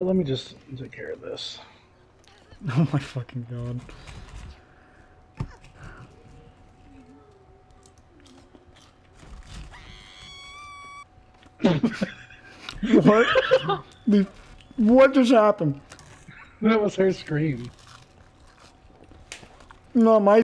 Let me just take care of this. Oh my fucking god. what? The, what just happened? That was her scream. No, my